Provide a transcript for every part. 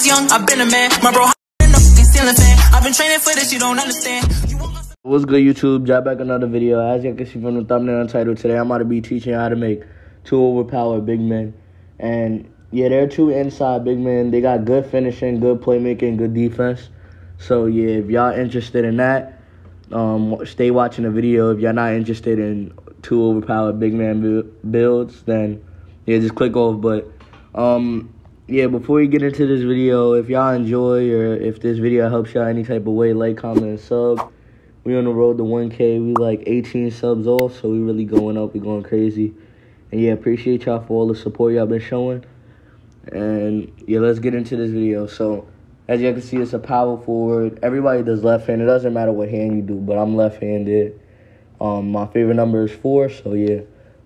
was young, I've been a man. My bro. I've been training for this, you don't understand. What's good, YouTube? Drop back another video. As you can see from the thumbnail and title, today I'm going to be teaching you how to make two overpowered big men. And yeah, they're two inside big men. They got good finishing, good playmaking, good defense. So yeah, if y'all interested in that, um, stay watching the video. If y'all not interested in two overpowered big man bu- builds, then yeah, just click off. But um, yeah, before we get into this video, if y'all enjoy or if this video helps y'all any type of way, like, comment, and sub. We on the road to 1K. We like 18 subs off, so we really going up. We going crazy. And yeah, appreciate y'all for all the support y'all been showing. And yeah, let's get into this video. So as you can see, it's a power forward. Everybody does left hand. It doesn't matter what hand you do, but I'm left handed. Um, my favorite number is four, so yeah.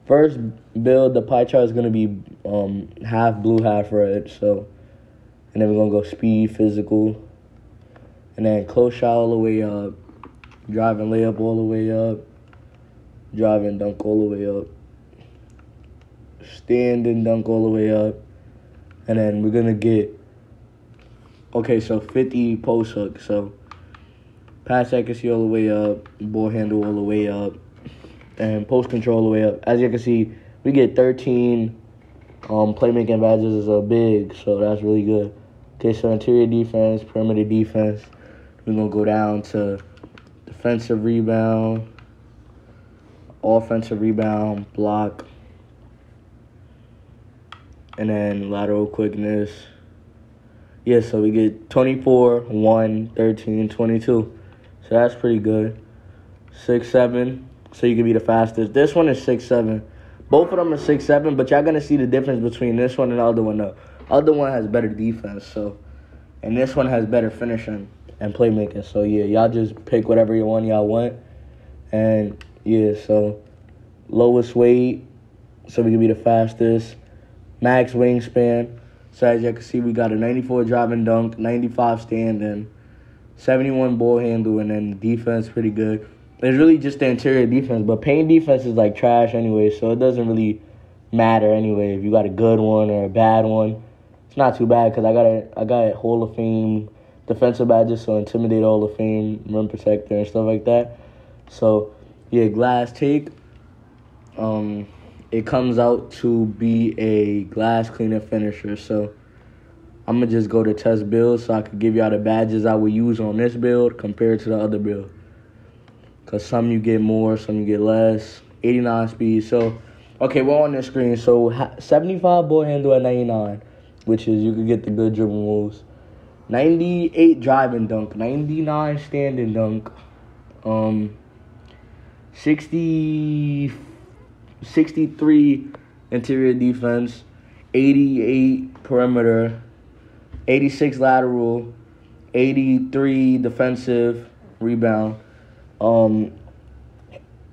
First build, the pie chart is gonna be um half blue, half red. So, and then we're gonna go speed, physical, and then close shot all the way up, driving layup all the way up, driving dunk all the way up, standing dunk all the way up, and then we're gonna get okay. So 50 post hook. So pass accuracy all the way up, ball handle all the way up, and post control the way up. As you can see, we get 13 um, playmaking badges as a big, so that's really good. Okay, so interior defense, perimeter defense. We're gonna go down to defensive rebound, offensive rebound, block, and then lateral quickness. Yeah, so we get 24, 1, 13, 22. So that's pretty good. 6 7, so you can be the fastest. This one is 6 7. Both of them are 6 7, but y'all gonna see the difference between this one and the other one. The other one has better defense, so and this one has better finishing and playmaking. So yeah, y'all just pick whatever you want y'all want. And yeah, so lowest weight, so we can be the fastest. Max wingspan. So as y'all can see, we got a 94 driving dunk, 95 standing, 71 ball handle, and then defense pretty good. It's really just the interior defense, but paint defense is like trash anyway, so it doesn't really matter anyway if you got a good one or a bad one. It's not too bad because I got a I got a Hall of Fame defensive badges, so intimidate Hall of Fame, rim protector, and stuff like that. So yeah, glass take. Um, it comes out to be a glass cleaner finisher. So I'm gonna just go to test build so I could give y'all the badges I would use on this build compared to the other build. Cause some you get more, some you get less. 89 speed. So okay, we're on this screen. So 75 ball handle at 99, which is you could get the good dribble moves. 98 driving dunk, 99 standing dunk, um, 60, 63 interior defense, 88 perimeter, 86 lateral, 83 defensive rebound, um,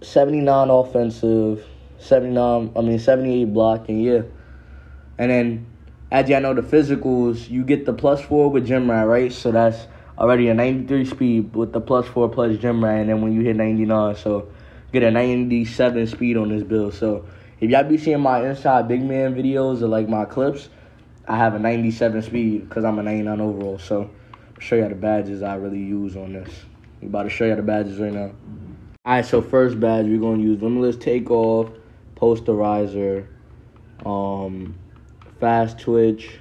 79 offensive, 79, I mean 78 blocking, yeah. And then as y'all know the physicals, you get the plus four with gym rat, right? So that's already a 93 speed with the plus four plus gym rat, and then when you hit 99, so get a 97 speed on this build. So if y'all be seeing my inside big man videos or like my clips, I have a 97 speed because I'm a 99 overall. So I'll show y'all the badges I really use on this. I'm about to show y'all the badges right now. Alright, so first badge we're gonna use limitless takeoff, posterizer, um, fast twitch,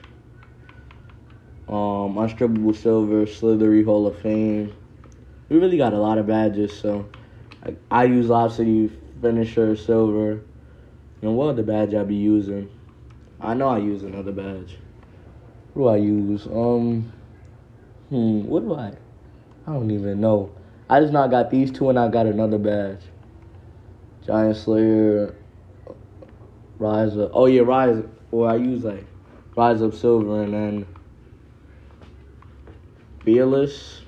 um, unstrippable silver, slithery Hall of Fame. We really got a lot of badges, so I, I use Lob City finisher silver. And what other badge I be using? I know I use another badge. What do I use? Um, hmm, what do I? I don't even know. I just now got these two and I got another badge. Giant Slayer, Rise Up. Oh yeah, Rise. Or I use like Rise Up Silver and then Fearless,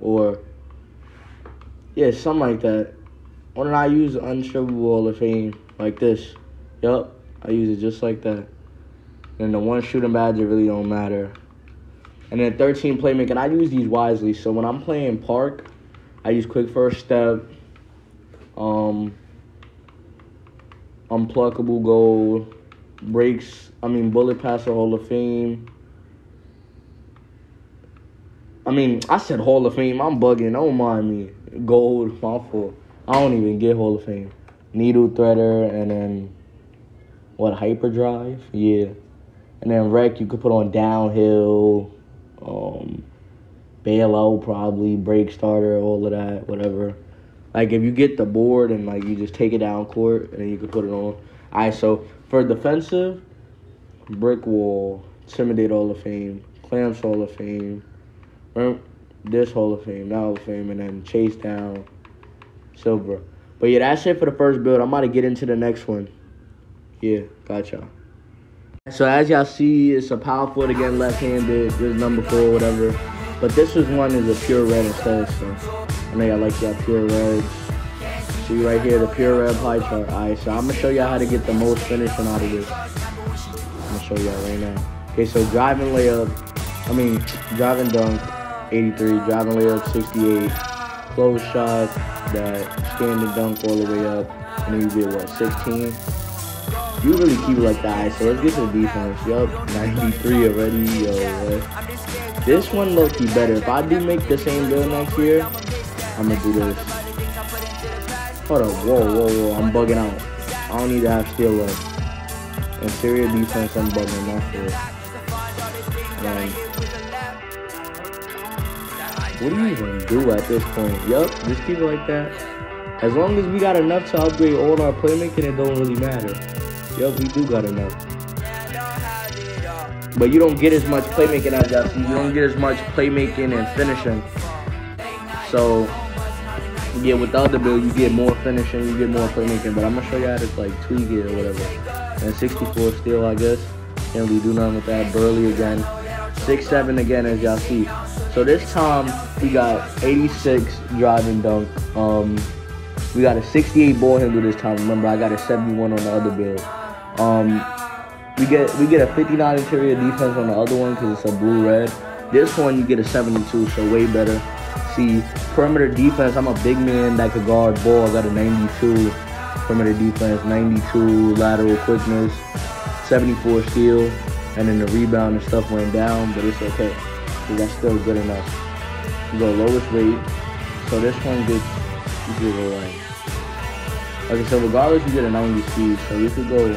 or yeah, something like that. Or then I use Unstrippable Hall of Fame like this. Yup, I use it just like that. And the one shooting badge, it really don't matter. And then 13 playmaking, I use these wisely. So when I'm playing park, I use quick first step, um, unpluckable gold breaks. I mean bullet passer Hall of Fame, I mean, I said Hall of Fame. I'm bugging. Don't mind me. Gold, my fault. I don't even get Hall of Fame. Needle threader and then what hyperdrive? Yeah. And then wreck you could put on downhill, um, bailout probably, break starter, all of that, whatever. Like if you get the board and like you just take it down court and you can put it on. Alright, so for defensive, brick wall, Intimidate Hall of Fame, Clamps Hall of Fame, this Hall of Fame, that Hall of Fame, and then Chase down, Silver. But yeah, that's it for the first build. I'm about to get into the next one. Yeah, gotcha. So as y'all see, it's a power again, left-handed. This number four, whatever. But this was one is a pure red instead. So I know y'all like y'all pure reds. See right here, the pure red pie chart. Alright, so I'm gonna show y'all how to get the most finishing out of this. I'm gonna show y'all right now. Okay, so driving layup, I mean driving dunk, 83, driving layup, 68, close shot, that standing dunk all the way up, and then you get what, 16? You really keep it like that. So let's get to the defense. Yup, 93 already. Yo, what? This one low key better. If I do make the same build next year, I'm gonna do this. Hold up, whoa, whoa, whoa, I'm bugging out. I don't need to have steal up. Interior defense, I'm bugging out for it. Um, what do you even do at this point? Yup, just keep it like that. As long as we got enough to upgrade all our playmaking, it don't really matter. Yup, we do got enough. But you don't get as much playmaking as see. You don't get as much playmaking and finishing. So, yeah, with the other build, you get more finishing, you get more playmaking. But I'm to show you how to, like, tweak it or whatever. And 64 still, I guess. Can't really do nothing with that. Burly again. 6-7 again, as y'all see. So this time, we got 86 driving dunk. Um, we got a 68 ball handle this time. Remember, I got a 71 on the other build. Um, we get we get a 59 interior defense on the other one because it's a blue red. This one you get a 72, so way better. See, perimeter defense. I'm a big man that could guard ball. I got a 92 perimeter defense, 92 lateral quickness, 74 steal, and then the rebound and stuff went down, but it's okay. That's still good enough. You go lowest weight. So this one gets you go like. Okay, so regardless, you get a 90 speed, so you could go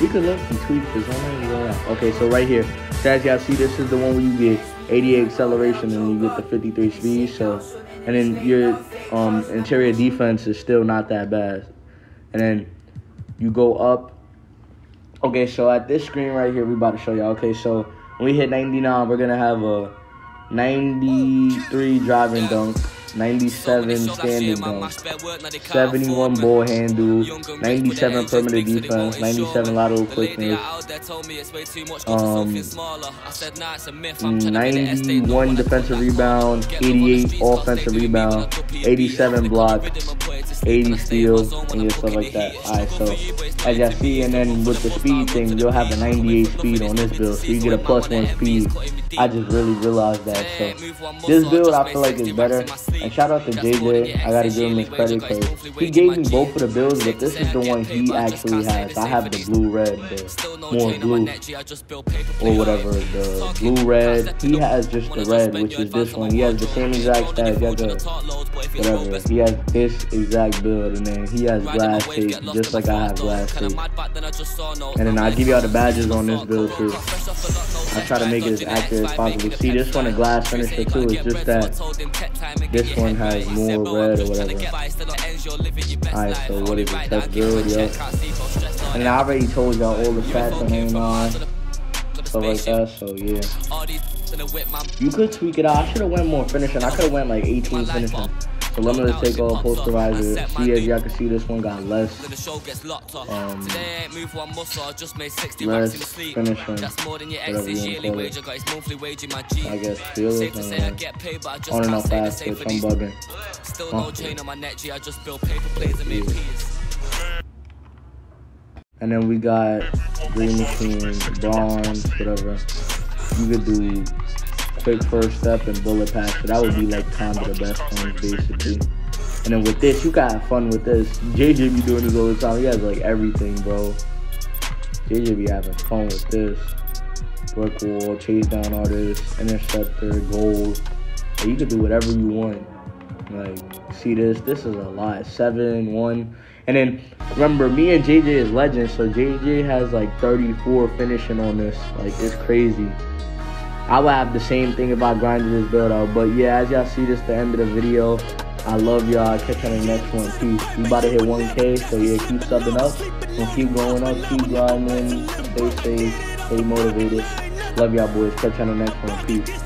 we could look and tweak this. one. Okay, so right here, so as y'all see, this is the one where you get 88 acceleration and you get the 53 speed. So, and then your um, interior defense is still not that bad. And then you go up. Okay, so at this screen right here, we about to show y'all. Okay, so when we hit 99, we're gonna have a 93 driving dunk. 97 standing dunk, 71 ball handle, 97 perimeter defense, 97 lateral quickness, um, 91 defensive rebound, 88 offensive rebound, 87 blocks, 80 steals, and just stuff like that. Alright, so as y'all see, and then with the speed thing, you'll have a 98 speed on this build, so you get a plus one speed. I just really realized that. So this build, I feel like is better. And shout out to JJ. I gotta give him his credit because he gave me both of the bills, but this is the one he actually has. I have the blue red, the more blue, or whatever. The blue red. He has just the red, which is this one. He has the same exact stats. He has the whatever. He has this exact build, and then he has glass tape, just like I have glass tape. And then I give y'all the badges on this build too. I try to make it as accurate as possible. See, this one a glass finisher too. It's just that this one has more red or whatever. Alright, so what is it? That's good, yo. And I already told y'all all the stats on A9. Stuff like that, so yeah. You could tweak it out. I should have went more finishing. I could have went like 18 finishing. So let me just take all posterizer. See as y'all can see this one got less um less finishing. Whatever you want to call it. I guess feel it and on and off fast twitch. I'm bugging. Still no chain on my neck, G. I just build paper plates and make peas. And then we got green machine, bronze, whatever. You could do quick first step and bullet pass. So that would be like kind of the best ones basically. And then with this, you got have fun with this. JJ be doing this all the time. He has like everything, bro. JJ be having fun with this. brick wall, chase down artists, interceptor, goal. You could do whatever you want. Like, see this? This is a lot. Seven, one. And then remember, me and JJ is legends, so JJ has like 34 finishing on this. Like, it's crazy. I would have the same thing if I grinded this build out. But yeah, as y'all see, this the end of the video. I love y'all. Catch you on the next one. Peace. We about to hit 1K, so yeah, keep subbing up and keep going up, keep grinding, stay safe, stay motivated. Love y'all boys. Catch you on the next one. Peace.